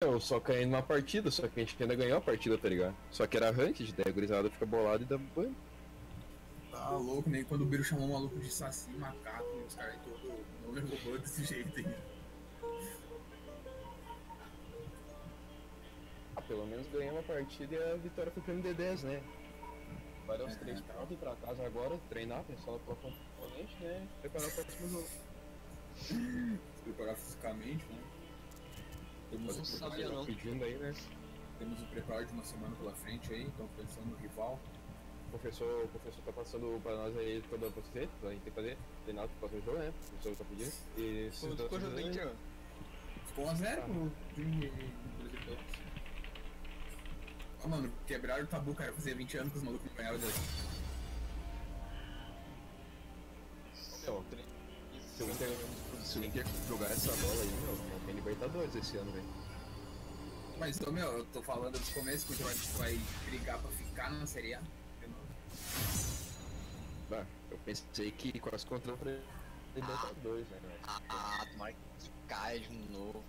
Eu só caí numa partida, só que a gente ainda ganhou a partida, tá ligado? Só que era ranked, daí a gurizada fica bolada e dá banho. Tá louco, nem quando o Biro chamou o maluco de saci, macaco, e os caras todo não levou ban desse jeito aí. Ah, pelo menos ganhamos a partida e a vitória foi pro MD10, né? Vai dar os É. três pontos, ir pra casa agora, treinar, pensar no próximo oponente, né? Preparar o próximo jogo. Preparar fisicamente, né? Temos, Fazer o o que sabia você não. pedindo aí, né? temos o preparo de uma semana pela frente aí, então pensando no rival. O professor, o professor tá passando pra nós aí toda a você, pra gente ter que fazer, treinar pro próximo jogo, né? O professor tá pedindo. E se Pô, os ficou jogando ó. Ficou 1x0 pro time do Brasil. Ó, mano, quebraram o tabu, cara. Fazia 20 anos que os malucos não ganhavam dele. Meu, se o Inter, se o Inter jogar essa bola aí, meu, não tem Libertadores esse ano, velho. Mas, ô, meu, eu tô falando desde o começo que o Inter vai, brigar pra ficar na Série A. Bah, eu pensei que quase contra o Libertadores, né? velho? Ah, tomara que caia de novo.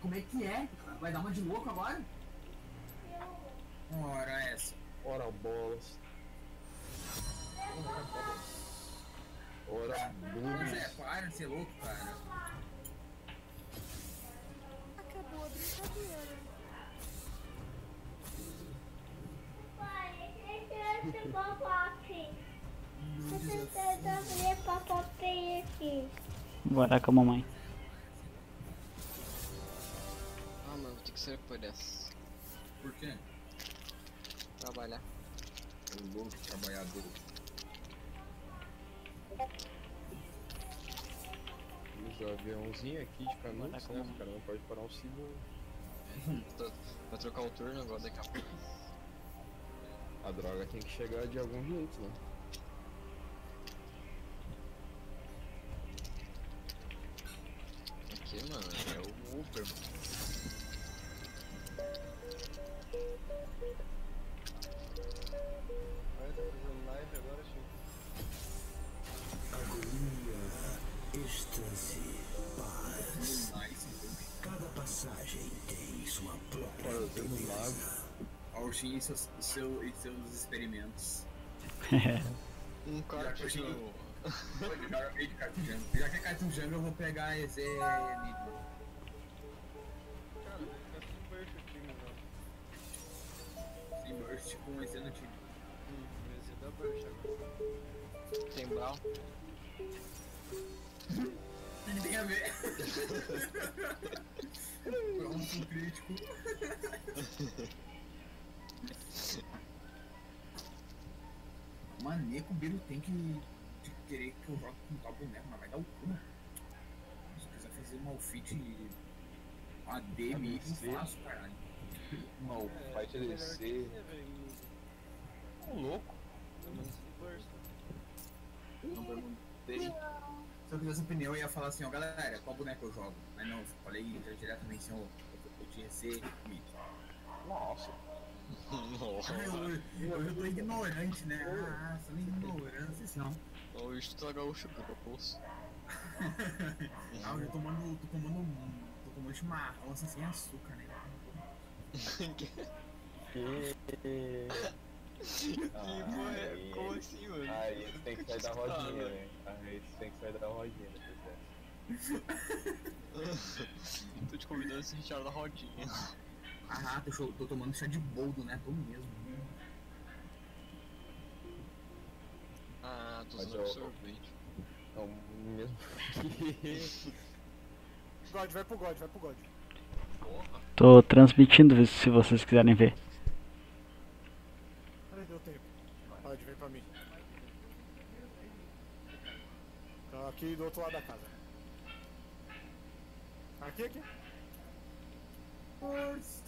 Como é que é? Vai dar uma de louco agora? Uma hora essa. Ora bolas. Ora Mas bulls. é, para de ser louco, cara. Acabou a brincadeira. Pai, eu papote. Deixa eu ver papote aqui. Bora com a mamãe. Ah, mano, vou ter que sair por dessa. Por quê? Trabalhar. O louco trabalhador. Usa o aviãozinho aqui de canudos, né? Os caras não podem parar um segundo. Vai trocar o turno agora daqui a pouco. A droga tem que chegar de algum jeito, né? Aqui, mano, é o Uber, mano. Alchin e seus, seu, e seus experimentos. Um cara Já que eu. Já que é Cartoon Jungle, eu vou pegar esse. Cara, burst aqui, mano. Sem burst com esse no time. Hum, vai ser da burst agora. Tem Brown. O que tem a ver? Pronto, crítico. Maneco, o Biro tem que de querer que eu jogue com tal boneco, mas vai dar o cu, mano. Se quiser fazer um outfit AD mesmo, faço, caralho. Mal, fight melhor ADC. que né? Ô louco. Não, perguntei. Se eu quisesse opinião, eu ia falar assim, ó, galera, qual boneco eu jogo? Mas não, eu falei já diretamente assim, ó, eu tinha que ser mid. Nossa. Nossa. Ah, eu, eu, eu tô ignorante, né? Ah, sou ignorância. Ó, o Isto gaúcho grosso. Ah, eu já tomando, tô tomando, um- tô tomando chimarrão, assim, sem açúcar, né? Que. Que porra é? Como assim, mano? Aí você tem que sair da Ah, rodinha, velho. né? Aí você tem que sair da rodinha, né? Tô te convidando a se retirar da rodinha. Ah, tô, tô tomando chá de boldo, né? Tô mesmo. Ah, tô usando sorvete. Não, mesmo que. God, vai pro God, vai pro God. Porra. Tô transmitindo se vocês quiserem ver. Peraí, deu tempo. Pode, vem pra mim. Tá aqui do outro lado da casa. Aqui, aqui. Força,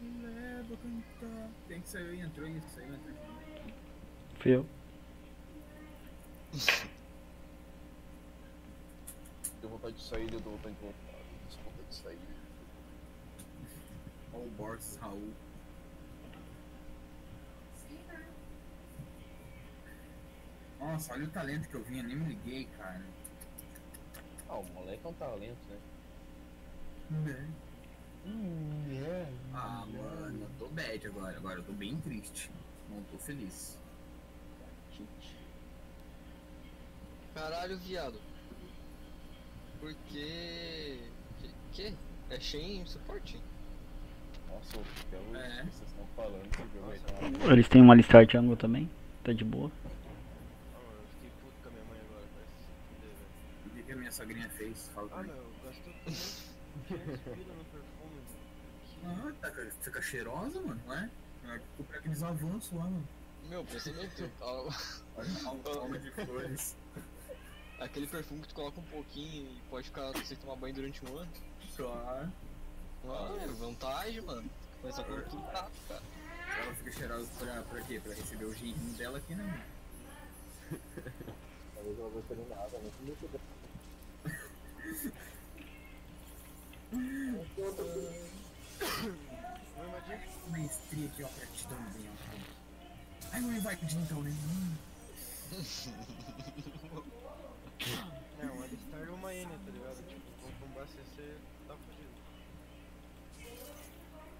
me leva a cantar. Tem que sair e entrou e saiu e entrou. Fui eu. Deu vontade de sair, deu vontade de voltar. Deu vontade de sair. Ó o Boris Raul. Nossa, olha o talento que eu vi, eu nem me liguei, cara. Ah, o moleque é um talento, né? Hum, é. Ah, mano, eu tô bad agora. Agora eu tô bem triste. Não tô feliz. Caralho, viado. Porque. Que? que? É Shen suporte? Nossa, pelo É. que vocês estão falando, esse jogo aí tá Eles têm uma Alistar Jungle também. Tá de boa. Ah, mano, eu fiquei puto com a minha mãe agora, vai se fuder, velho. O que, que a minha sogrinha fez? Fala Ah, pra mim. meu, gastou 500 pila no perfume, mano. Ah, tá, fica cheirosa, mano, não é? É que comprar aqueles avanços lá, mano. Meu, pensamento. ah, Olha a alma de flores. Aquele perfume que tu coloca um pouquinho e pode ficar sem tomar banho durante um ano. Claro. Ah, é vantagem, mano. Começa com tudo tá, cara. Ela fica cheirosa pra, pra quê? Pra receber o genrinho dela aqui, né, mano? Talvez ela não gostando nada, né? Muito bem. Não imagina. Maestria aqui, ó, pra te dar um bem, ó. Ai, não invite então, né? Hum. É, uma Alistar e uma N, tá ligado? Tipo, vamos combar CC, tá fudido.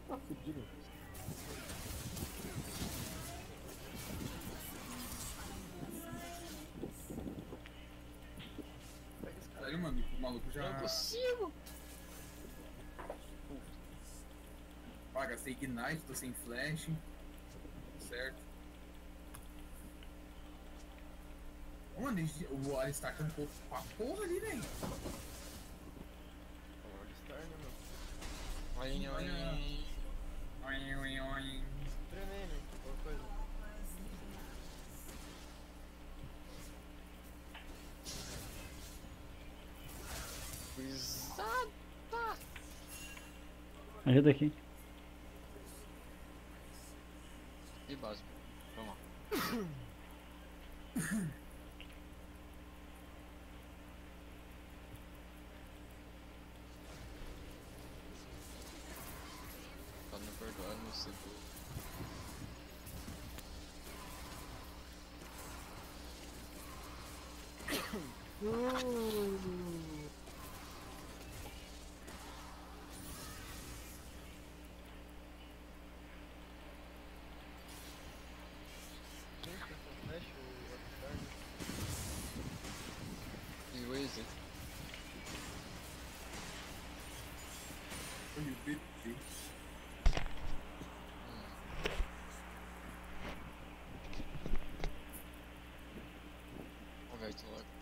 Tá fudido. Gastei Ignite, tô sem flash. Certo. Mano, o Alistar tá um pouco com a porra ali, velho. Uma Alistar, né, meu? Olha, olha. Oin, oin, oin. Treinei, né? Qualquer coisa. Ajuda aqui. E básico. Vamos lá. Tá me perdoando, não sei. Quem que tá flash ou Alistar, né? E o Easy. Olha o BT. O velho tá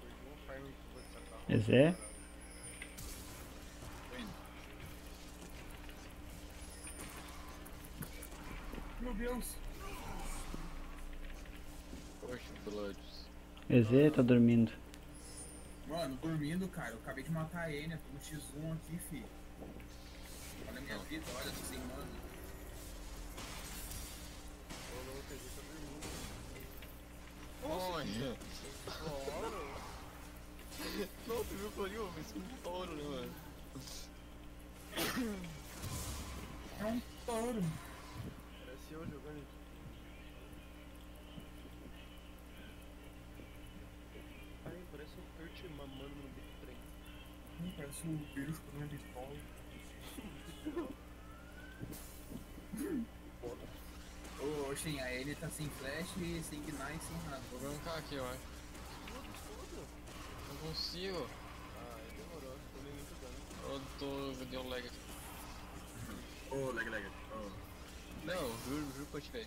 perdi um farm que foi sacar. Esse é? Meu Deus. Poxa, Bloods. EZ tá dormindo. Mano, dormindo, cara. Eu acabei de matar ele, né? Tô no X1 aqui, fi. Olha a minha vida, olha, tô Claro! Não, tu viu o Corinho? Fez um touro, né, mano? É um touro. Parece eu jogando. Ai, parece um Kurt mamando no Big Trem. Parece o vírus comendo de pau. Ô, ô, Shen, a ele tá sem flash, sem ignite, sem nada. Vou gankar aqui, eu acho. Não consigo. Ah, aí demorou. Tomei muito dano. Eu tô. Deu lag aqui. Ô, lag, lag. Ô. Não, juro, juro que eu tirei.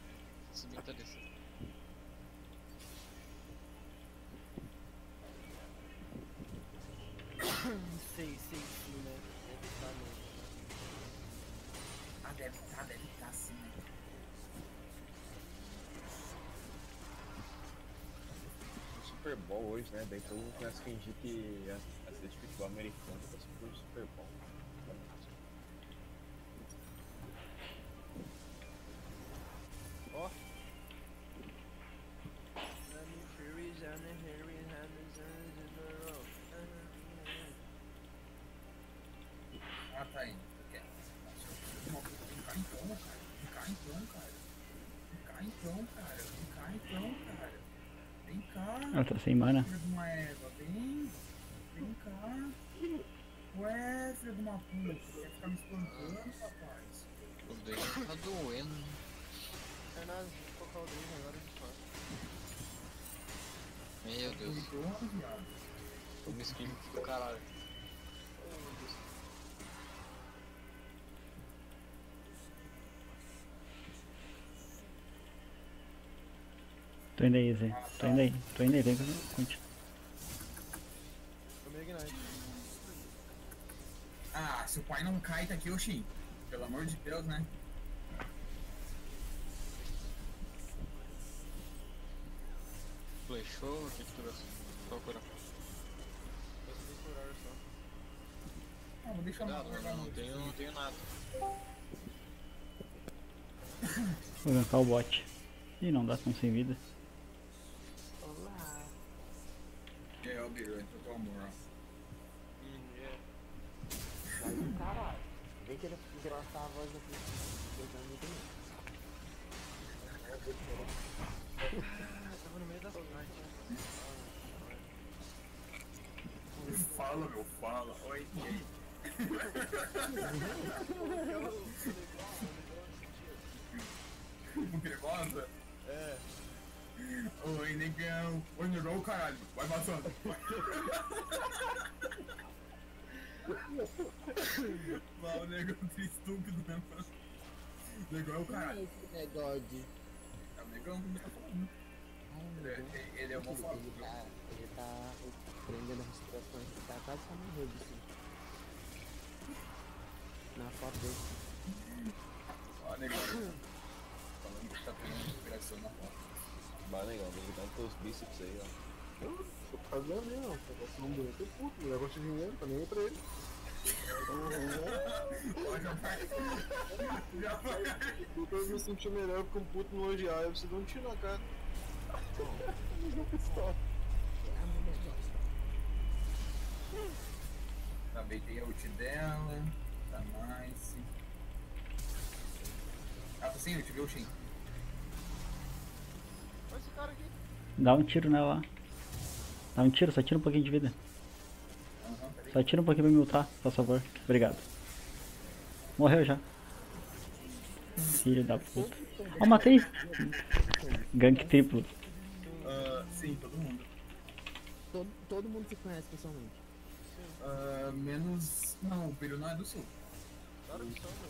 Subindo tá descendo. Né? Daí todo mundo começa a fingir que a cidade de futebol americano tá super Super Bowl. Ó. Ah, tá indo. Cá então, cara. Vem cá então, cara. Vem cá então, cara. Vem cá então, cara. Vem cá. Ela tá sem mana. Me esquivo do caralho. Tô indo aí, Zé. Tô indo aí. Tô indo aí. Que continuar. Tomei Ignite. Ah, se o pai não cai, tá aqui, Oxi. Pelo amor de Deus, né? Flechou, o que que tu procura? Deixar Cuidado, uma não, não tenho, não tenho nada. Vou gankar o bot. Ih, não dá, tão sem vida. Passando. Mal, negão, que estúpido, né, mano? Negão é o caralho. esse negócio? É o negão que tá falando. Ele é, ele é homofóbico. Ele tá, ele tá prendendo a respiração, ele tá quase pra morrer assim. Na foto dele. Ó, negão. Falando que tá tendo respiração na foto. Bah, negão, duvidando teus bíceps aí, ó. Tô fazendo mesmo, não. Tô gostando muito. Eu puto, o negócio de dinheiro, tá nem aí pra ele. Já vai. Já vai. Eu tô me sentir melhor porque um puto me elogiar, eu preciso dar um tiro na cara. Tá bem, tem a ult dela. Tá nice. Ah, tá sem ult, viu, Shin? Olha esse cara aqui. Dá um tiro nela lá. Dá um tiro, só tira um pouquinho de vida. Só tira um pouquinho pra me ultar, por favor. Obrigado. Morreu já. Filho da puta. Ó, matei! Gank triplo. Ah, sim, todo mundo. Todo, todo mundo se conhece pessoalmente. Ah, menos. Não, o Peru não é do sul. Claro que são, meu.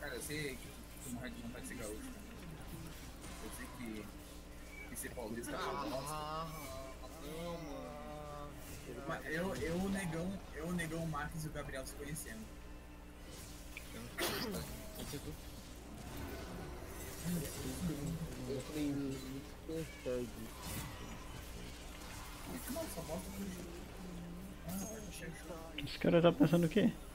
Cara, eu sei que tu morre de vontade de ser gaúcho. Ser paulista uma bosta. Ah, não, mano. Mas eu, eu, o negão, eu, o negão, o Marcos e o Gabriel se conhecendo. Eu muito thug. Não, só bota o. Ah. Os caras tá pensando o quê? É.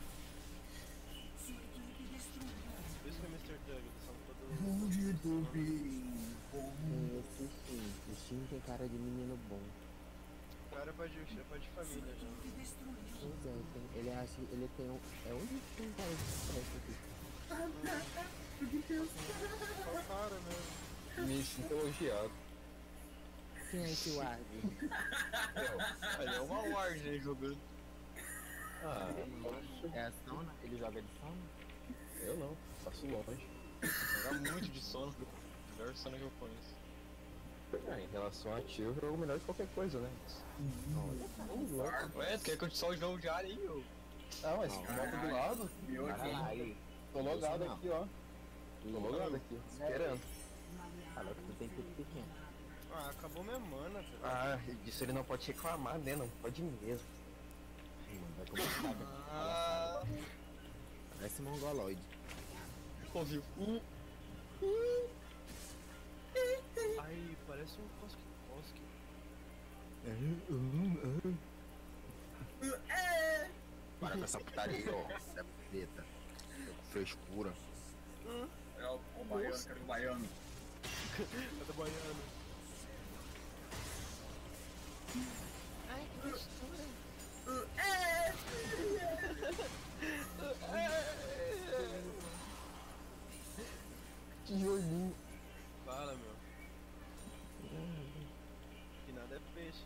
Onde do bem. O Steam. O Steam tem cara de menino bom. O cara é pai de, é família já. Pois é, tem, ele acha que ele tem um. É onde tem cara de presta aqui? Só o cara mesmo. Me sinto elogiado. Quem é esse Ward? Ele é uma ward aí jogando. Ah, É a Sauna? Ele joga de Sauna? eu não, passo longe. Joga muito de sono. Melhor sono que eu conheço. Ah, em relação a tio, eu jogo melhor que qualquer coisa, né? Ué, tu quer que eu te só o jogo de área aí, ô? Ah, mas bota do lado. Meu aqui. aí. Tô logado aqui, ó. Tô logado aqui, esperando. Fala que tu tem tudo pequeno. Ah, acabou minha mana, velho. Ah, disso ele não pode reclamar, né? Não pode mesmo. Ai, mano, vai começar. Ah, Parece mongoloide. ouviu. Ai, parece um Koski Koski. Para com essa putaria aí, ó. Essa preta. Frescura. É o, o baiano, cadê o baiano? É do baiano. Tijolinho. Fala, meu. Que nada é peixe.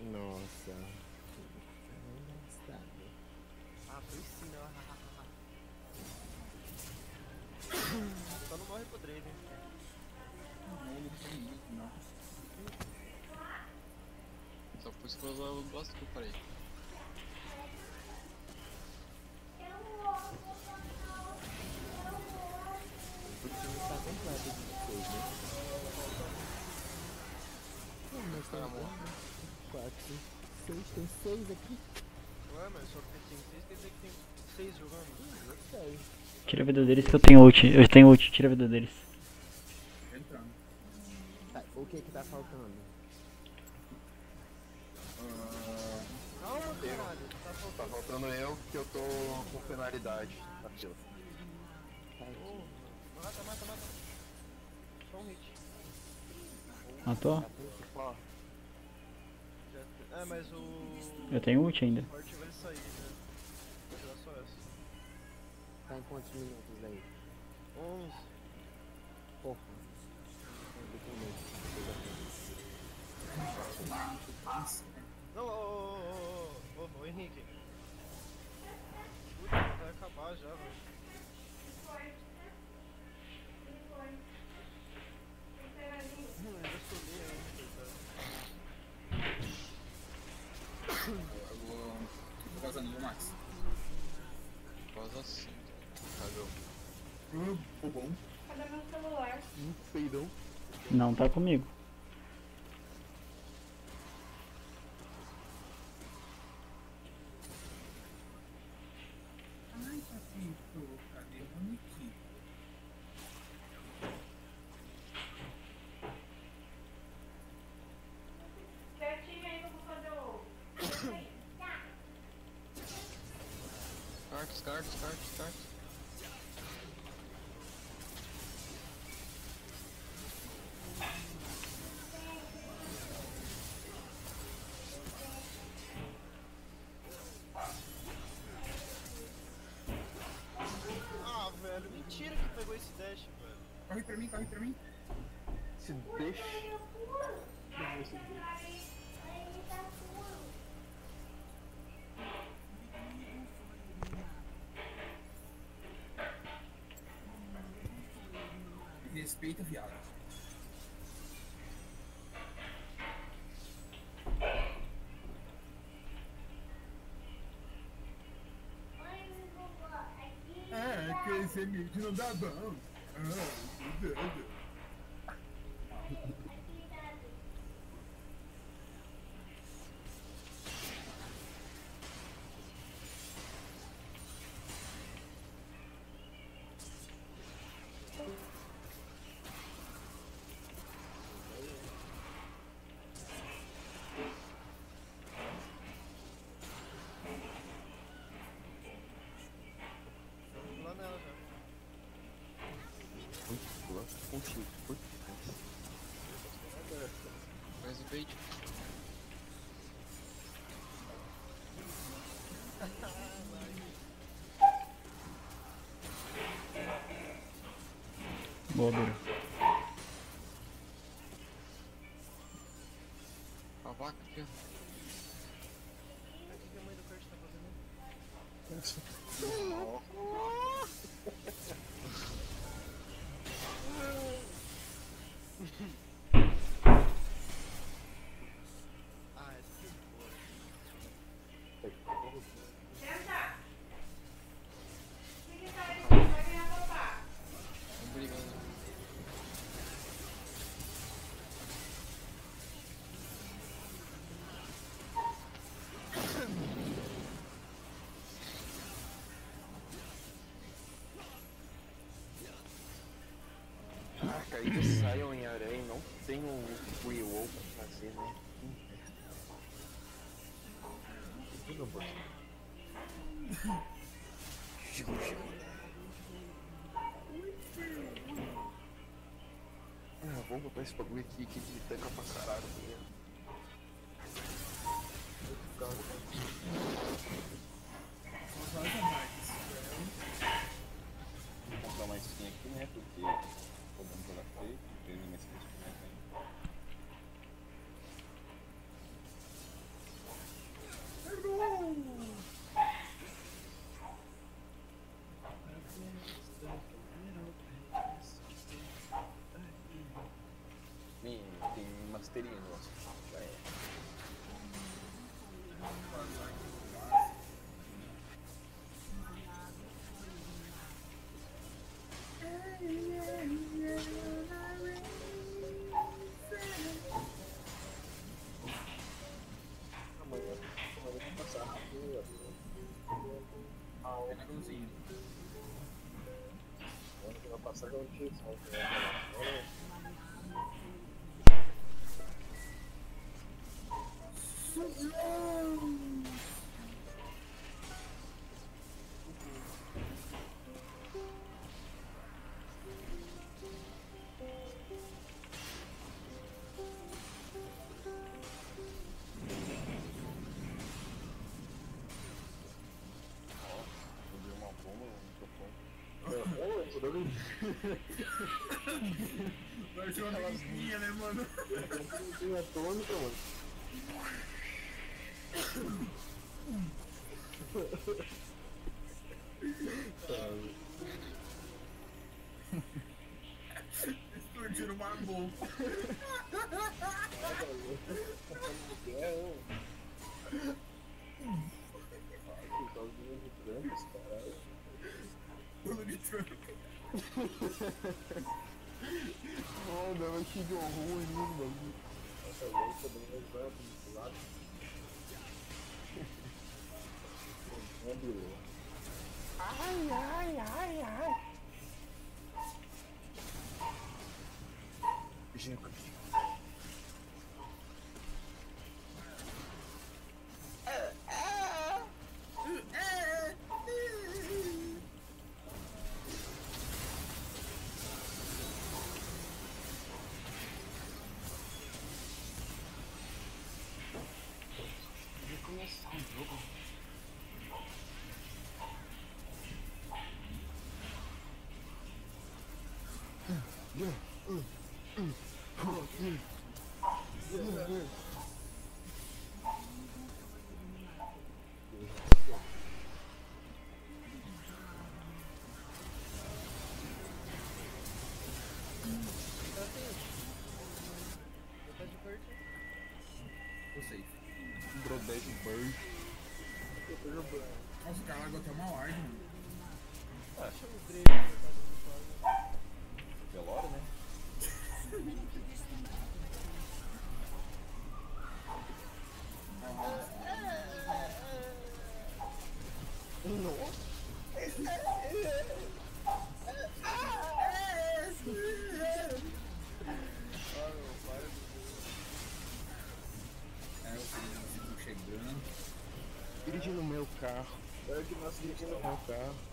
Nossa. Ah, foi sim, não. Só não morre pro Draven. Não, ele tem muito, não. Só por isso que eu gosto que eu parei. O time tá completo de vocês, né? Não, mas tem um, quatro, seis, tem seis aqui. Ué, mas só porque tem seis quer dizer que tem seis jogando. Eu sei. Tira a vida deles que eu tenho ult. Eu tenho ult, tira a vida deles. Entrando. Tá, o que que tá faltando? Ah, Calma, caralho. Tá Tá faltando. faltando eu que eu tô com penalidade. Tá. Tá aqui. Mata, mata, mata. Só um hit. Matou? É, mas o. Eu tenho ult ainda. O forte vai sair, né? Vou tirar só essa. Tá em quantos minutos aí? 11. Porra. Não, ô, ô, ô, ô, ô, ô, Henrique. Putz, vai acabar já, velho. Hum, eu já solei ainda, coitado. eu vou. Vou vazando, vou Max. Faz assim. Cagão. Hum, o bom. Cadê meu celular? Hum, peidão. Não tá comigo. Ai, papito, cadê o Niki? Certinho aí que eu vou fazer o. Cartas, cartas, cartas. Ah, velho, mentira que pegou esse dash, velho. Corre pra mim, corre pra mim. Se deixa. Respeita, viado. Ah, que esse mid não dá bom. Ah, cuidado. Vamos Boa, Caí de Sion em aranha e não tenho um free roll pra fazer, né? Tudo bom. Ah, vamos botar esse bagulho aqui que me tanca pra caralho. né? Yeah. Bagulho Vai ser uma amiguinha, né, mano? é atômica, mano. Explodindo uma bomba. Oh, não, que horror bagulho. Nossa, eu dando mais barra pro lado. Ai, ai, ai, ai. Tá que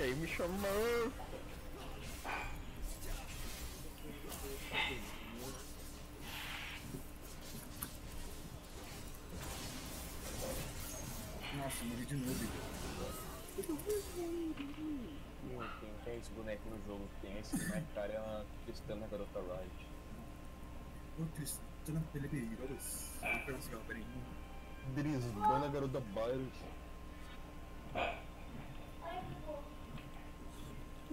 Quem me chamou? Nossa, morri de noob. Meu, Quem tem esse boneco no jogo? Tem esse boneco, cara, é uma Tristana Garota Riot. Ô, Tristana Peleiros. Eu vou pegar um cigarro, peraí. Drisbana Garota Byron.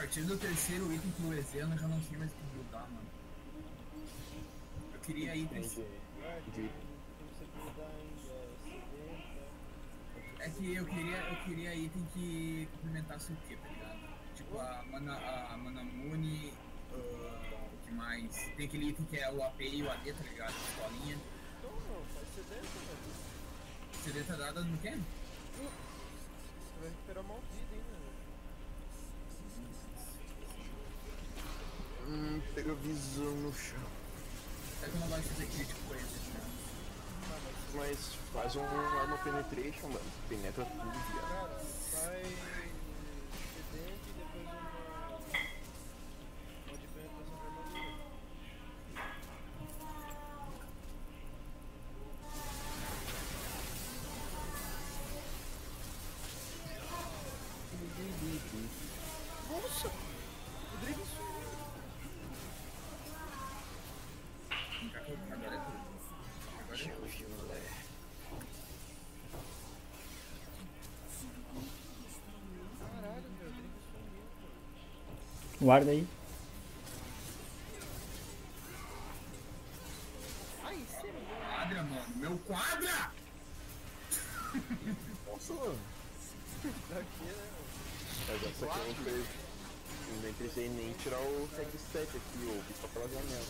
partir do terceiro item pro Ezeno eu já não sei mais o que buildar, mano. Eu queria itens. Em é, 70. É que eu queria, eu queria item que complementasse o quê, tá ligado? Tipo a Mana, a Manamune, ah, o que mais? Tem aquele item que é o AP e o AD, tá ligado? Pistolinha. Então não, faz 70, velho. CD tá dada no quê? Você vai recuperar mal vida ainda, velho. Hum, pega visão no chão. É que eu não gosto de fazer crítico com ligado? Mas faz um arma penetration, mano. Penetra tudo, viado. Cara, faz Guarda aí. Quadra, mano. Meu quadra! Nossa, mano. Daqui, né, mano? Mas essa aqui eu não fez. Nem precisei nem tirar o headset aqui, ou só pela janela.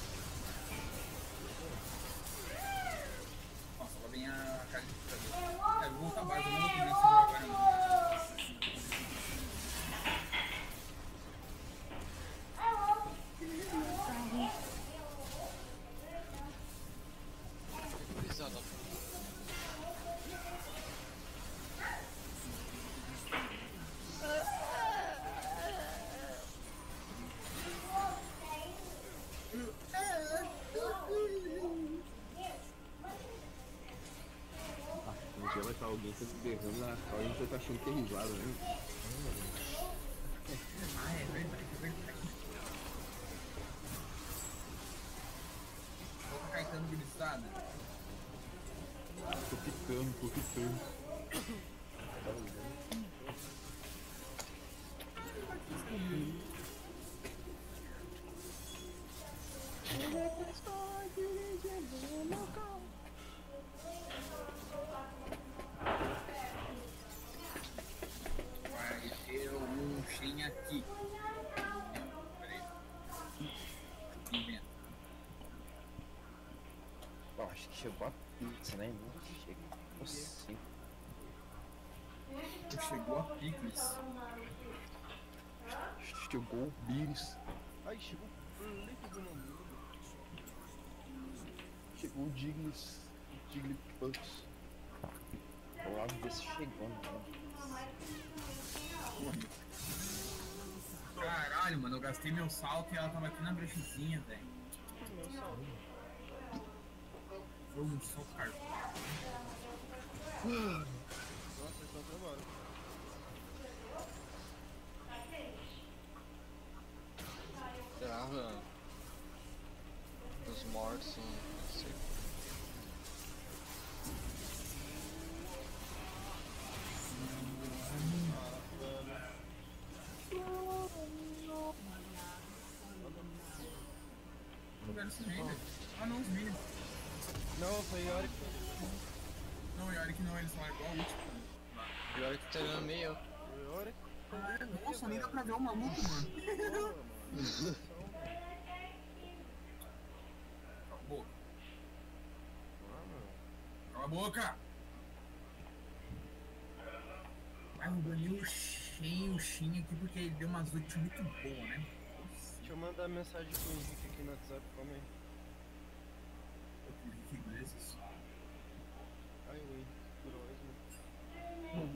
Alguém se berrando na cal e a gente vai estar achando que é risada, né? Que chegou a pizza, né? Não chega. Chegou a Picles. chegou o Beers. Ai, chegou o Blake do Namudo. Chegou o Diglis. Jigglypuff. Vamos lá ver se chegou, né? Caralho, mano, eu gastei meu salto e ela tava aqui na brechezinha, velho. Foi um salto caro. Nossa, então foi embora. Trava os mortos não sei. Jogaram esse render. Ah não, os minions. Não, foi Yorick. Não, o Yorick não, eles são igual o último. Que tá dando meio. Yorick. Nossa, nem dá pra ver o maluco, mano. Cala a boca. Ah. Cala a boca! Ai, o Danilo. shhh. deixei o Shin aqui porque ele deu umas ult muito boa, né? Deixa eu mandar mensagem pro Henrique aqui no WhatsApp, calma aí. Que Iglesias. Ai, o Henrique por né?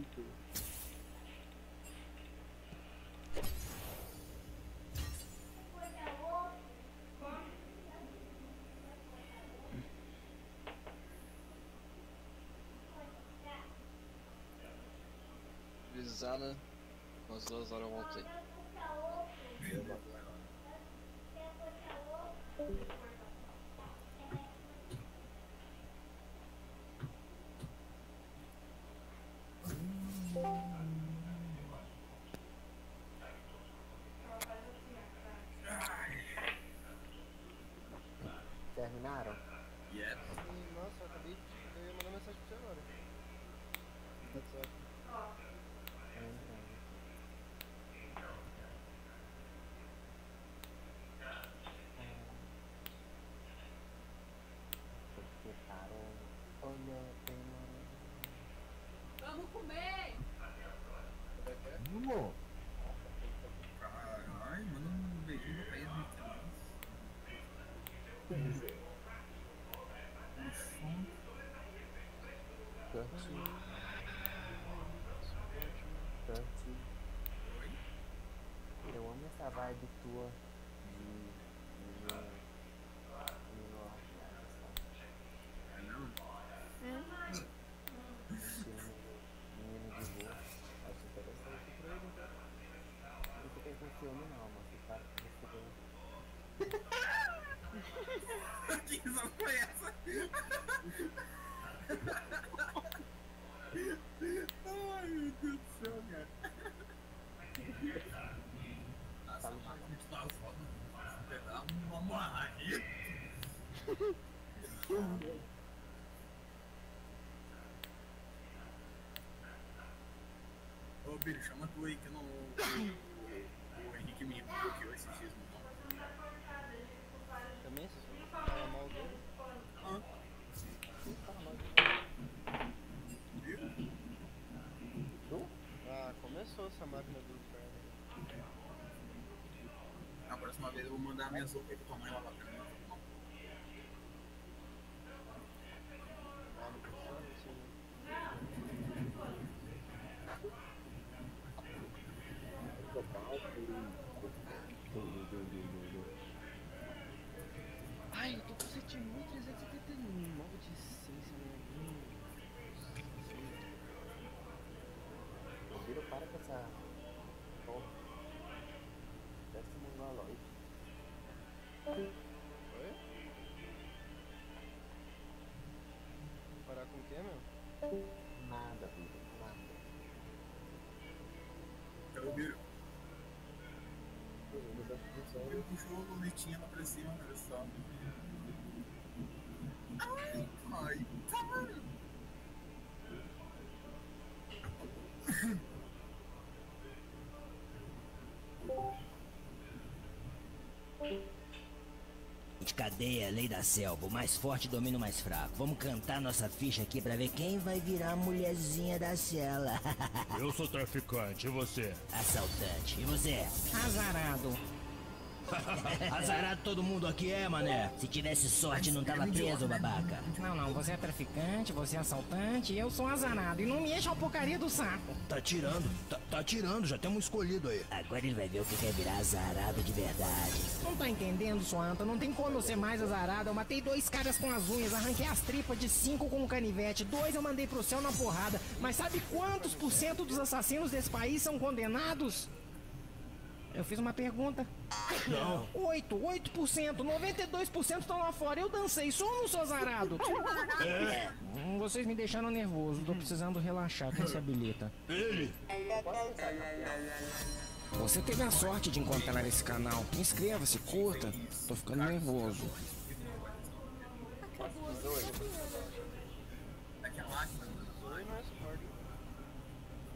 Avisada. Umas duas horas eu voltei. Terminaram? Yeah. Ih, Nossa, eu acabei de. Eu ia mandar mensagem pra você agora. No WhatsApp. Eu entendo. Porque parou. Olha, tem Vamos comer! Bruno! Caralho, manda um beijinho pra ele. Curti. Curti. Eu vibe tua de menino. Menino ordinário, sabe? Não? Estilo menino de rua. Acho interessante pra ele. Não fiquei com ciúme não, mas o cara que você Que risada foi essa? Ai, meu Deus do céu, cara. Nossa, a máquina de dar foda. Pegar uma morraria. Biro, chama tu aí que eu não. O, o Henrique me bloqueou esses dias, não. Também, falar mal dele. Ah. Fala mal Viu? Tu? Ah, começou essa máquina do inferno. A próxima vez eu vou mandar minhas roupas pra tua mãe lavar pra quê, meu? Nada, Biro, nada. Então, Biro, Beleza, tudo ele puxou o Vitinho lá pra cima, olha só. Ai, ai, cara. De cadeia, lei da selva, o mais forte domina o mais fraco. Vamos cantar nossa ficha aqui pra ver quem vai virar a mulherzinha da cela. Eu sou traficante, e você? Assaltante. E você? Azarado. Azarado todo mundo aqui é, mané. Se tivesse sorte, não tava preso, babaca. Não, não, você é traficante, você é assaltante e eu sou azarado. E não me encha a porcaria do saco. Tá tirando, tá, tá tirando, já temos escolhido aí. Agora ele vai ver o que quer virar azarado de verdade. Não tá entendendo, sua anta? Não tem como eu ser mais azarado. Eu matei dois caras com as unhas, arranquei as tripas de cinco com um canivete, dois eu mandei pro céu na porrada. Mas sabe quantos por cento dos assassinos desse país são condenados? Eu fiz uma pergunta. Não. 8, 8%, 92% estão lá fora. Eu dancei, sou ou não sou azarado? É. Hum, Vocês me deixaram nervoso, tô precisando relaxar. Quem se habilita? Ele. Você teve a sorte de encontrar esse canal. Inscreva-se, curta. Tô ficando nervoso.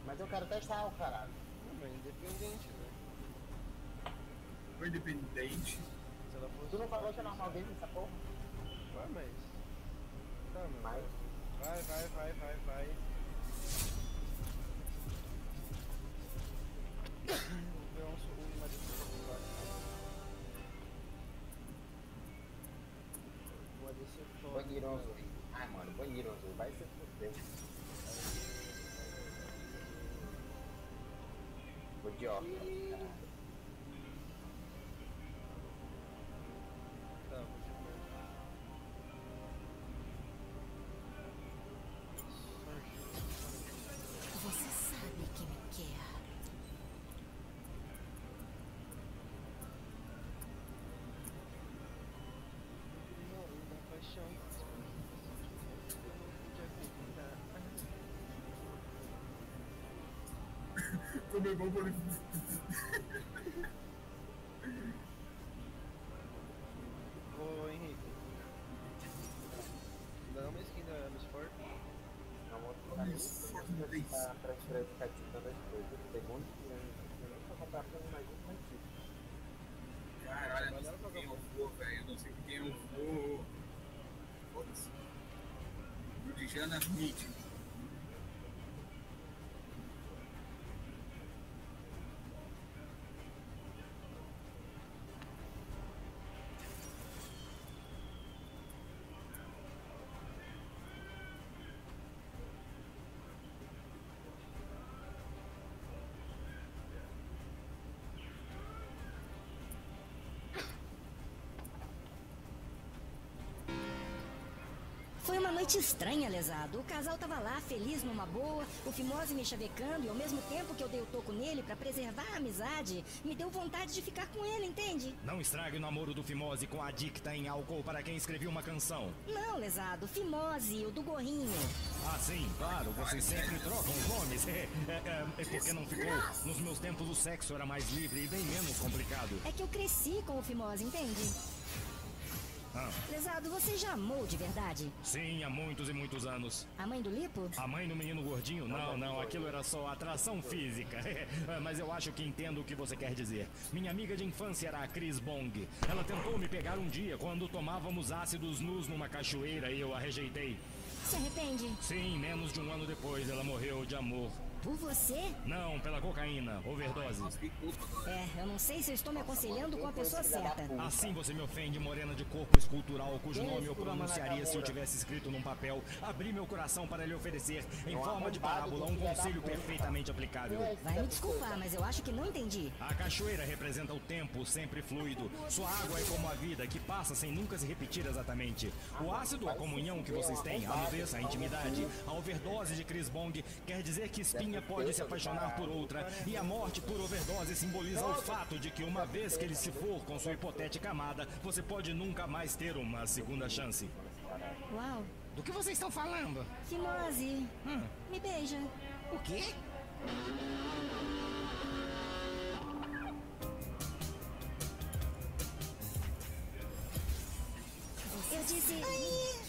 Mas eu quero testar o caralho. for independente. Se ela fosse tu não falou que é normal dele essa porra? Vai, mas. Tá, mano. Vai. Vai, vai, vai, vai, vai. Vou ver um, um marido lá. Vou descer fora. Banheirão azul. Né? Ah, mano, banheirão azul. Vai ser fodeu. Vou de óculos. Como é bom quando. Ô Henrique. Dá uma skin da Ford. Não nem pra, pra, pra ficar ticando as coisas. Segundo que eu eu nunca vou comprar pra mais um antigo. Caralho, eu não sei com quem eu vou, velho. Eu não sei quem eu vou. Foda-se. O de Jana Smith. Foi uma noite estranha, lesado. O casal tava lá, feliz numa boa, o Fimose me chavecando e ao mesmo tempo que eu dei o toco nele pra preservar a amizade, me deu vontade de ficar com ele, entende? Não estrague o namoro do Fimose com a adicta em álcool para quem escreveu uma canção. Não, lesado, Fimose, o do gorrinho. Ah, sim, claro, vocês sempre trocam os nomes. É, é, é porque não ficou. Nos meus tempos o sexo era mais livre e bem menos complicado. É que eu cresci com o Fimose, entende? Lesado, você já amou de verdade? sim, há muitos e muitos anos. A mãe do Lipo? A mãe do menino gordinho? Não, não, aquilo era só atração física. Ah, Mas eu acho que entendo o que você quer dizer. Minha amiga de infância era a Cris Bong. Ela tentou me pegar um dia quando tomávamos ácidos nus numa cachoeira e eu a rejeitei. Se arrepende? Sim, menos de um ano depois ela morreu de amor. Por você? Não, pela cocaína, overdose. É, eu não sei se eu estou me aconselhando com a pessoa certa. Assim você me ofende, morena de corpo escultural, cujo nome eu pronunciaria se eu tivesse escrito num papel. Abri meu coração para lhe oferecer, em forma de parábola, um conselho perfeitamente aplicável. Vai me desculpar, mas eu acho que não entendi. A cachoeira representa o tempo sempre fluido. Sua água é como a vida, que passa sem nunca se repetir exatamente. O ácido, a comunhão que vocês têm, a nudez, a intimidade. A overdose de Chris Bong quer dizer que Espinha pode se apaixonar por outra. E a morte por overdose simboliza o fato de que uma vez que ele se for com sua hipotética amada, você pode nunca mais ter uma segunda chance. Uau. Do que vocês estão falando? Fimose, Hum, me beija. o quê? Eu disse. Ah,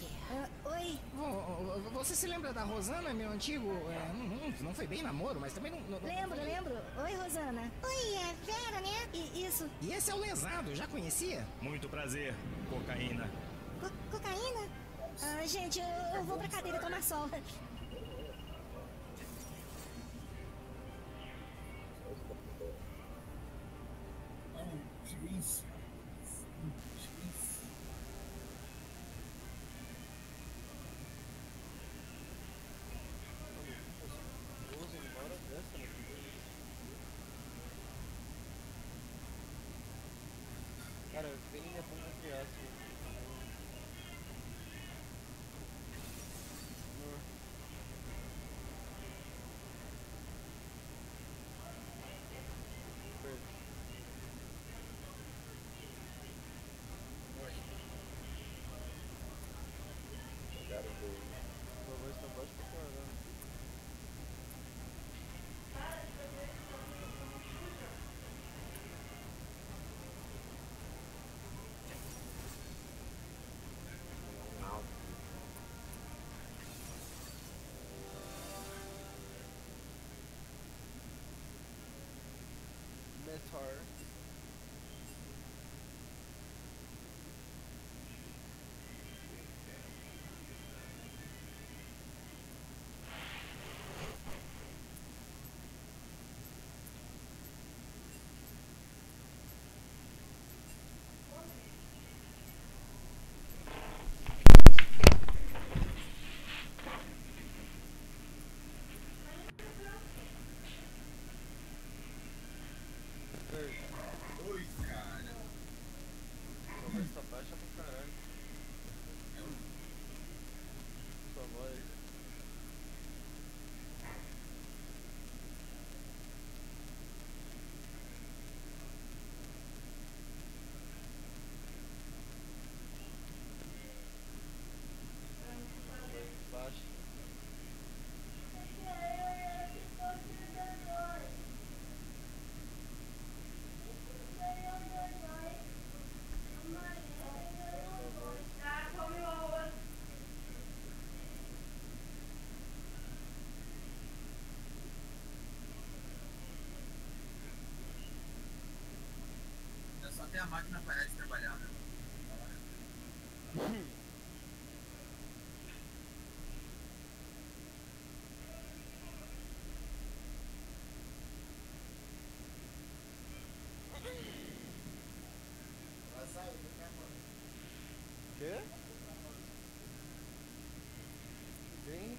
oi. Vo- vo- Você se lembra da Rosana, meu antigo? é, não, foi bem namoro, mas também não. não- não- Lembro, lembro. Oi, Rosana. Oi, é Vera, né? E, isso. E esse é o lesado, já conhecia? Muito prazer, cocaína. Co- cocaína? Ah, gente, eu, eu vou pra cadeira tomar sol. Não, juiz. her. A máquina parar de trabalhar, né? Quê? Vem.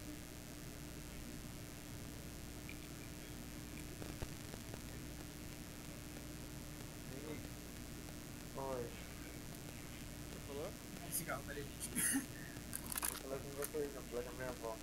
Oi. Você falou? Cigarro, peraí. Vou falar com vocês, não. Falar com a minha avó.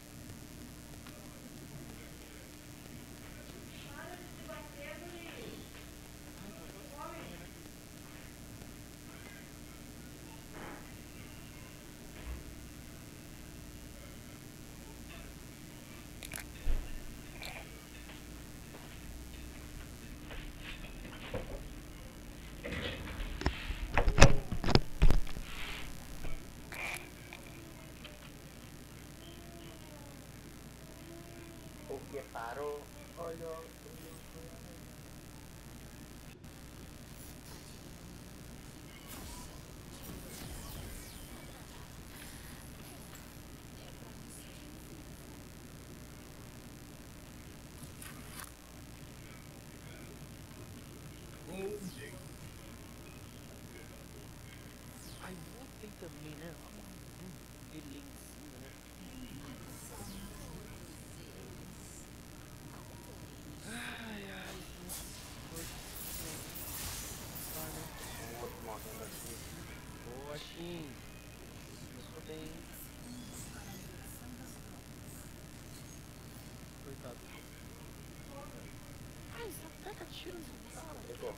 Só pega tiro nesse cara. Pegou.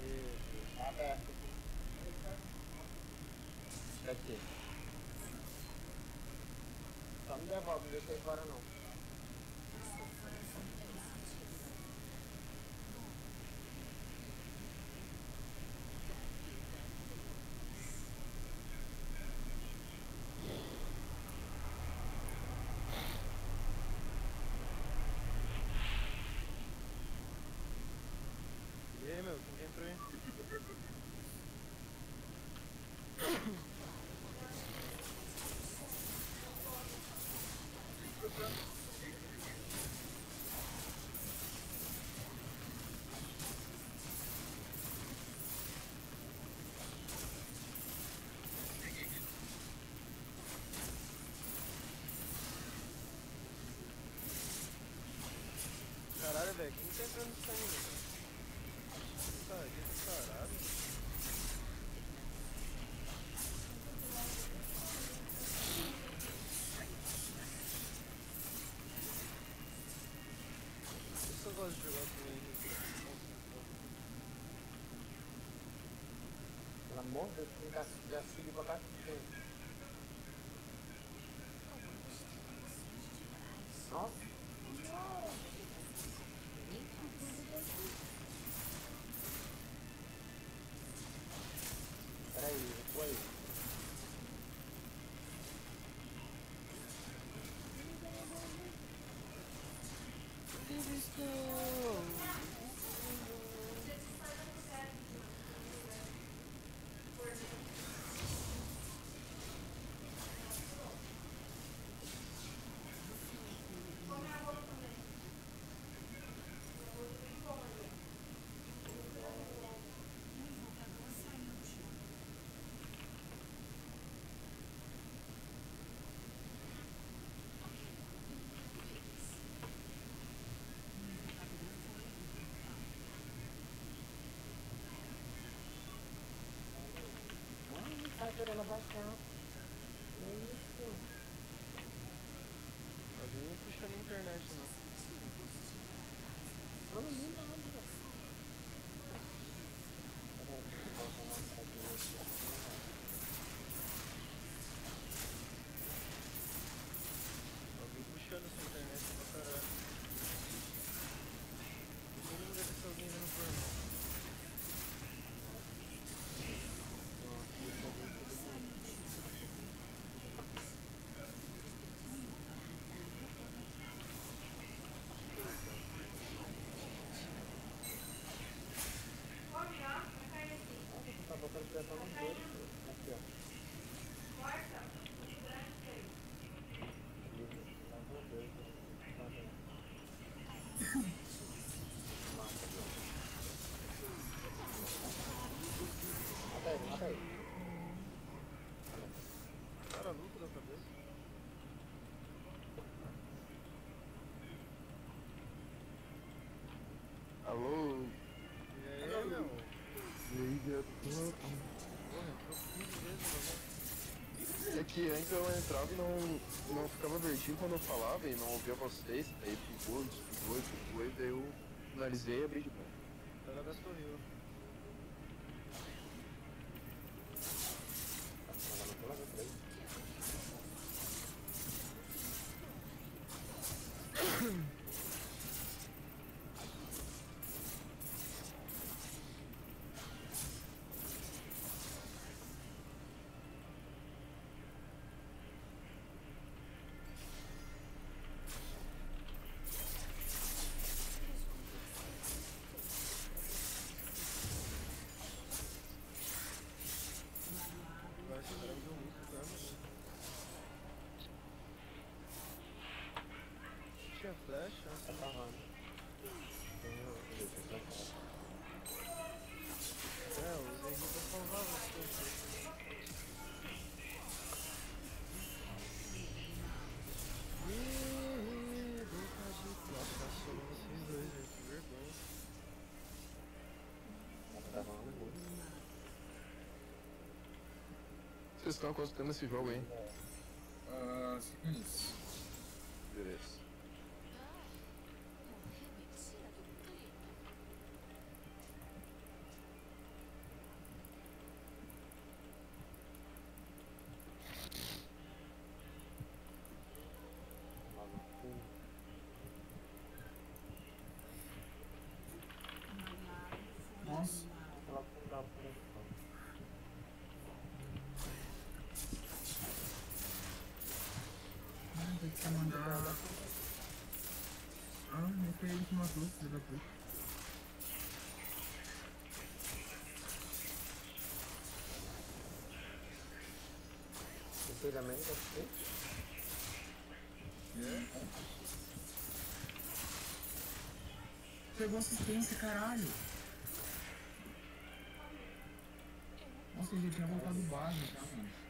Meu Deus. Tá aberto. Aqui. Só me devolve, não deixa aí fora não. E aí, meu? Quem que entrou aí? Caralho, velho, quem tá entrando nisso aí, velho? Putaria do caralho. Por isso eu gosto de jogar com ele. Pelo amor de Deus, tem subiu pra cá. Let's go. Alô? E aí, meu? E aí, gato? Porra, entrou 15 vezes, meu É que antes eu entrava e não, não ficava vertigo quando eu falava e não ouvia vocês, daí pegou, desligou, desligou, e daí eu finalizei e abri de Tinha flecha? Tá travando. Tem o. Deixa eu trocar. É, eu usei pra salvar você. Ih, de placa, só vocês dois, velho, que vergonha. Tá. Vocês estão tempo nesse jogo, hein? Ah, tem que mandar. Ah, não foi ele que matou, filho da puta. Inteiramente assim. Pegou assistência, caralho. Nossa, ele já tinha voltado base já, mano.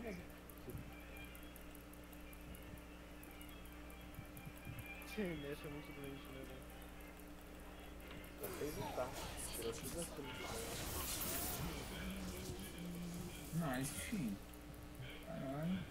Mas. É muito doente, né? Já fez o tá. Tirou tudo lá. Nice, filho. Caralho.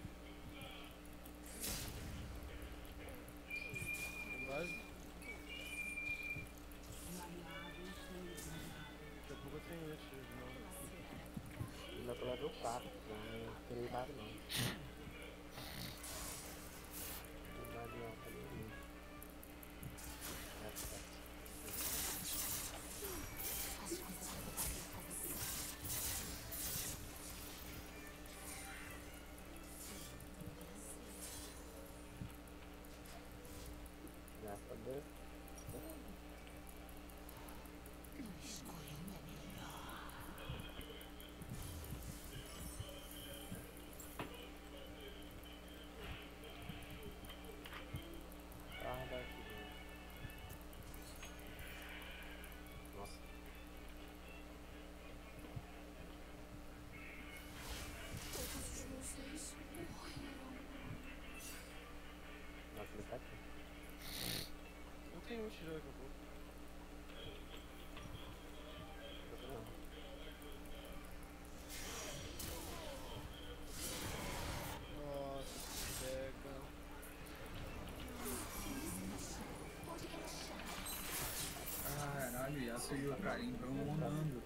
E o Karim vão andando.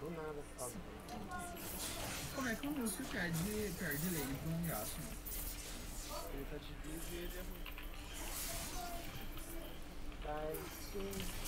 Do nada, sabe? Como é que o Lúcio perde, perde lane pra um Yasuo? Ele tá de vida e ele é ruim. Traz sim.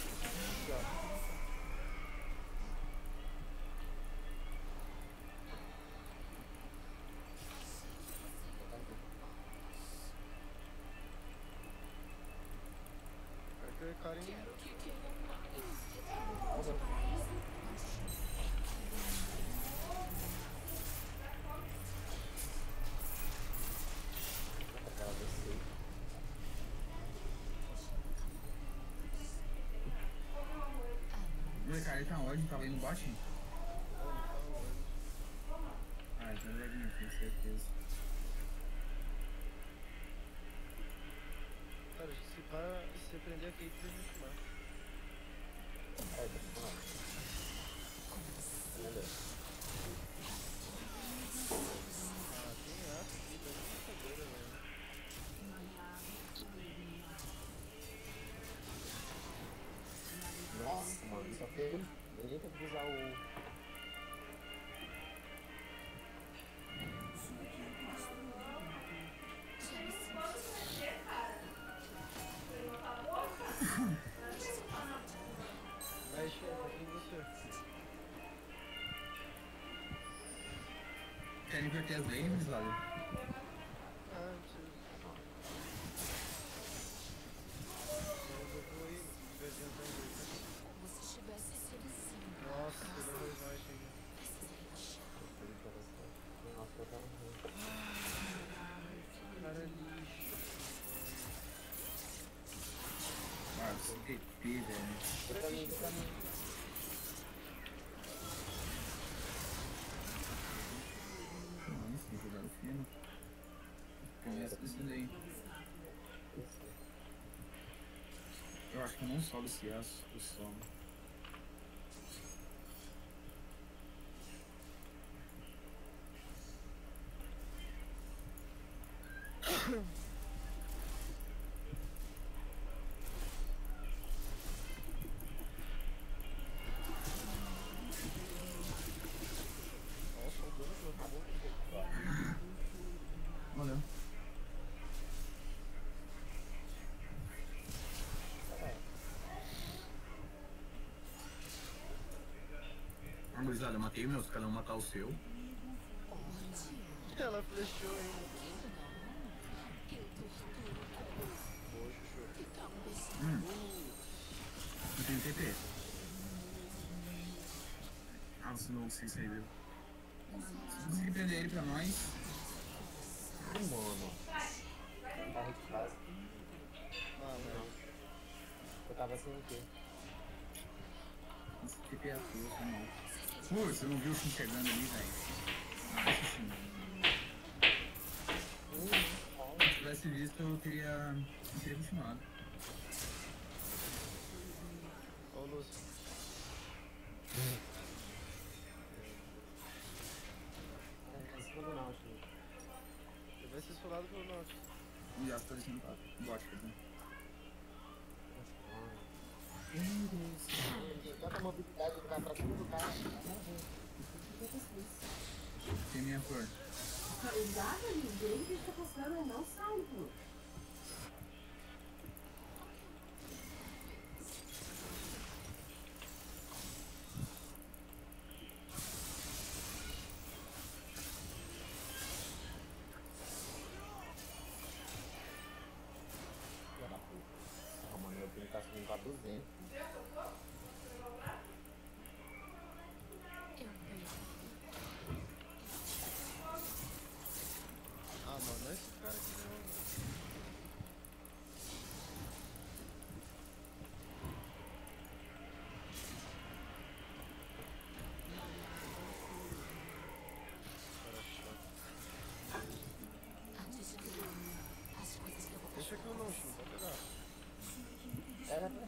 O Karim tá onde? Tava indo bot? Ah, então ele deve vir, tenho certeza. Cara, se pá, se prender aqui, a gente mata. Mexe, tá aqui você. Quer inverter as lanes, Lado? Acho que não sobe esse aço, eu. Gurizada, eu matei o meu, se cada um matar o seu. Ela flechou ainda. Boa, Chuchu. Hum. Eu tenho TP. Ah, você não sei se aí, viu? Se conseguir prender ele pra nós. Mano. Tá de casa. Ah, não. Eu tava sem o quê? TP é a tua, não. Pô, você não viu o Shin chegando ali, velho? Nossa senhora. Se eu tivesse visto, eu teria, eu teria continuado. Minha flor. Exato, ninguém está postando não sai, pô. Filha da puta. Ah, mano, meu primo tá subindo pra 200. Ah, mano, esse cara aqui não. Cara chato. Antes de tudo, as coisas que eu vou Deixa aqui o não, Chu, pode pegar. Era pra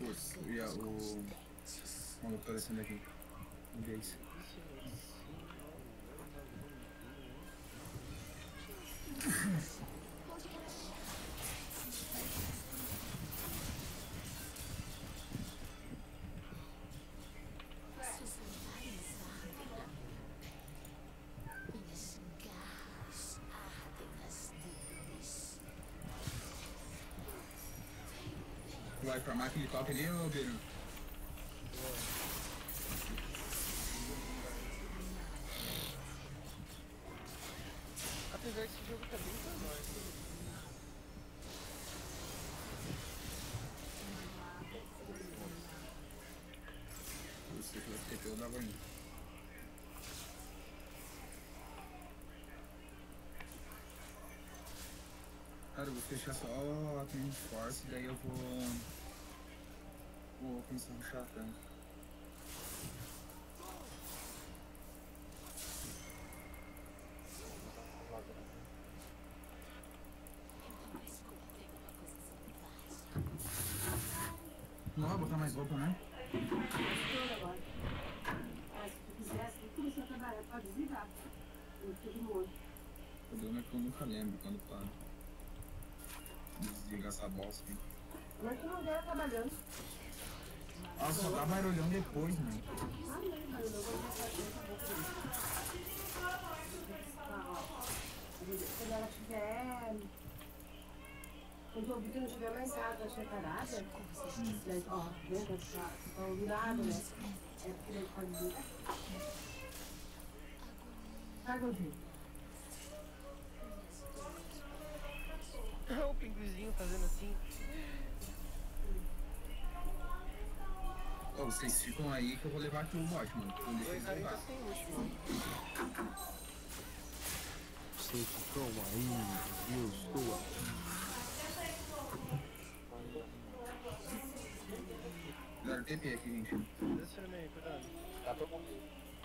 e a- o. O maluco descendo aqui. Minhas Vai formar aquele toque ali, ô Beiro? Apesar que esse jogo tá bem pra nós. Você que vai ter pelo da banho. Cara, eu vou fechar só a Twin Force, daí eu vou. Vou começar a rushar a tanque. Não vai botar mais roupa, né? se tu no. O problema é que eu nunca lembro quando tá. Desligar essa bosta. Mas tu não deve trabalhando. Ah, só dá barulhão depois, mano. Não, cara, eu vou deixar aqui, ó. Quando ela tiver. Quando o ouvido não estiver mais ela estiver parada, daí, ó, dentro da tá virado, né? É porque daí pode vir. Tá, Godinho? o pinguizinho fazendo assim. Ô, vocês ficam aí que eu vou levar aqui o bot, mano. Vou deixar Oi, eles cara, levar. Vocês ficam aí, eu estou aqui. Fizeram TP aqui, gente. Deixa no meio, cuidado. Tá todo mundo.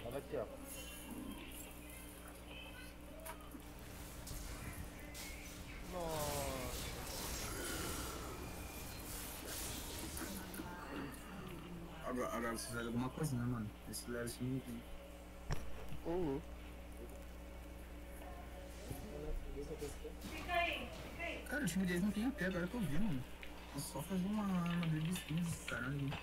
Olha aqui, ó. Nossa. Agora, agora vocês fizeram alguma coisa, né, mano? Esse leve assim não tem. Uhum. Fica aí, fica aí. Cara, o time deles não tem AP, agora que eu vi, mano. É só fazer uma armadura de skin, caralho.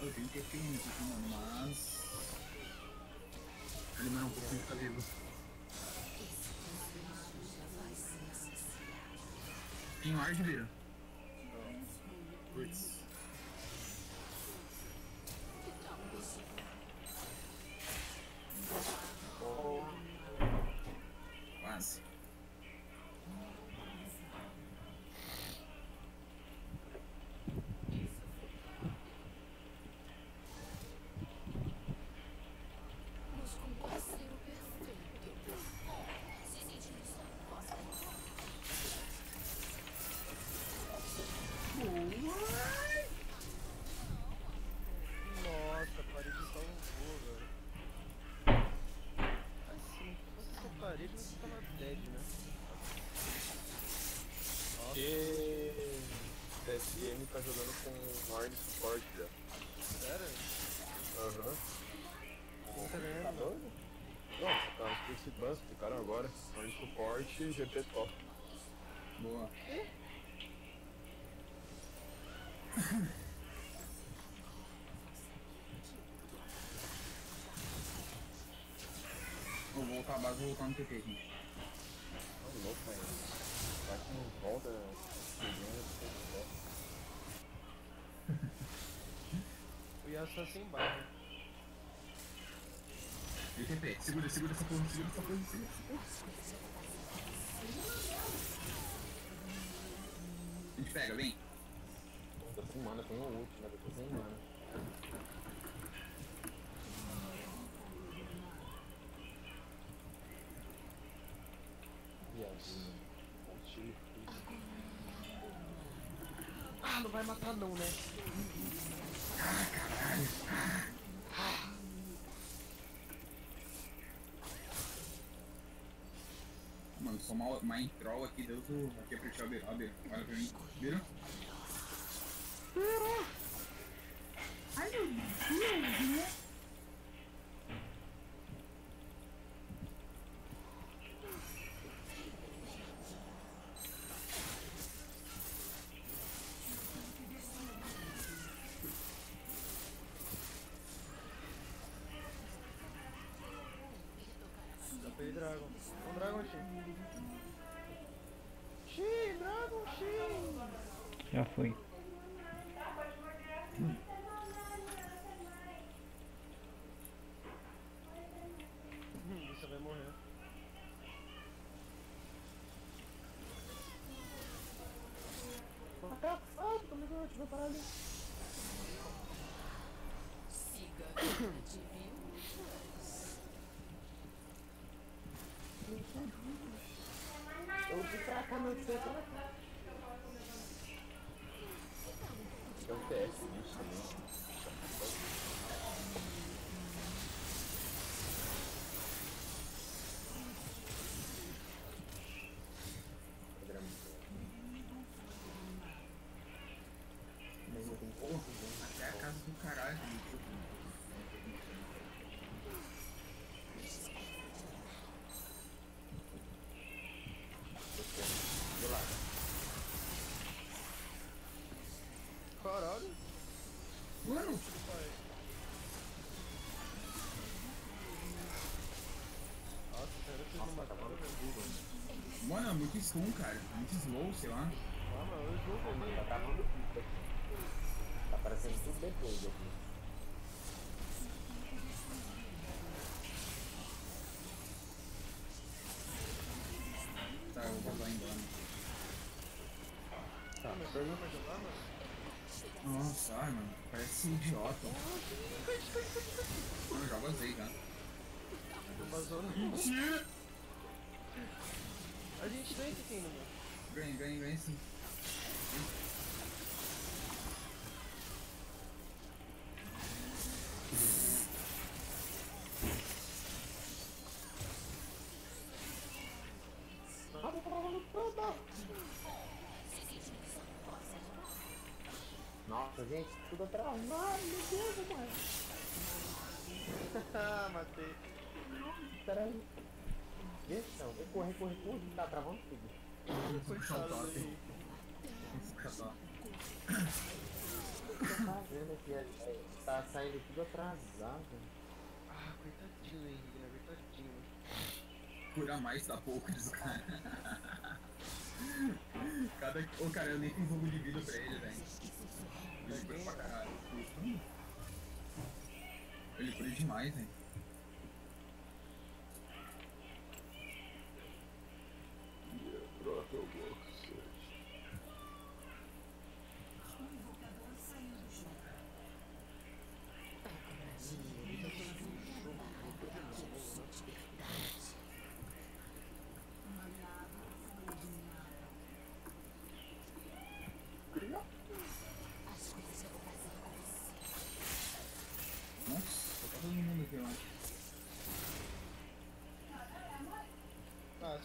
Eu tenho TP nisso aqui, mano, mas. Vai demorar um pouquinho pra ficar Tem ward, vira. Putz. Quase. Busco um parceiro perfeito. Se sentindo só, posso Nossa, a parede salvou, velho. Assim, se fosse essa parede, você tava dead, né? E TSM tá jogando com Ward Support já. Sério? Aham. Caramba. Não, tá nos principais, ficaram agora. Ward Support e GP Top. Boa. Vou voltar a base, vou voltar no TP, gente. Tá louco, mas vai com volta seguindo O Yasuo sem barra. E TP, segura, segura essa porra, segura essa porra, pega, vem. Tô sem mana, tem um ult, mas eu tô sem mana. Yes. Ah, não vai matar não, né? mano. Sou uma, troll aqui, Deus do. Aqui é ó, Bira. Olha pra mim. Bira? Ai, meu Deus, né? Dá pra ir Dragon. Um Dragon X. X, Dragon X. Já foi. Hum, Você eu vou pra cá, pra cá. É stun, cara. Muito slow, sei lá. Ah, mano, eu jogo ali. Tá acabando tudo aqui. Tá aparecendo tudo depois aqui. Tá, eu vou vazar embora. Tá, mas pergunta pra jogar, mano. Nossa, ai, mano. Parece um idiota. Eu já vazei, tá? Vazou não. Mentira! A gente vem aqui ainda, mano. Ganha, ganha, ganha sim. Nossa, gente, tudo atrasado, meu Deus, mano. Ah, matei. Peraí. Não, vem correr, correr, correr, tá travando tudo. Coitado aí. Tô fazendo aqui, tá saindo tudo atrasado. Ah, coitadinho aí, Guilherme, coitadinho. Cura mais tá pouco dos caras. Cada. Ô, cara, eu nem tenho jogo de vida pra ele, velho. Ele cura pra caralho. Ele cura demais, velho.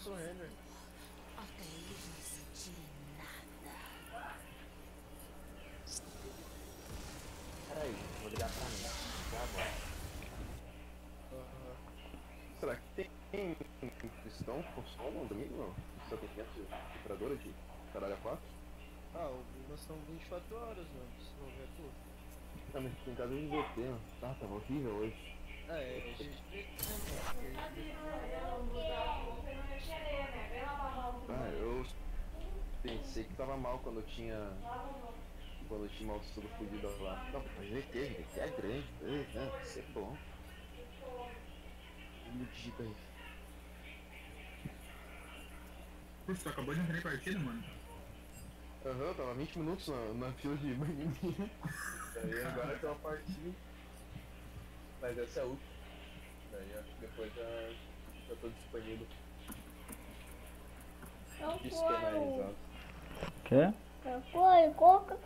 Sou Henry. Até eles não sentirem nada. Peraí, vou ligar pra mim. Já volto. Será que tem cristão com som no domingo? Não? Cristão tem 500 operadora de caralho a 4? Ah, o nós são 24 horas, mano. Se não ver tudo. Ah, mas tem casa de VT, mano. Tá, tava horrível hoje. É, a gente. Ah, eu pensei que tava mal quando eu tinha. Quando eu tinha mal tudo fudido lá. Não, mas VT, VT é grande, né? Vai ser bom. Me digita aí. Putz, tu acabou de entrar em partida, mano? Aham, eu tava 20 minutos na, na fila de banheiro. Daí agora tem uma partida. Mas essa é a última. Daí acho que depois já, já tô disponível. Eu Despenalizado. Quê? Eu fui, coca,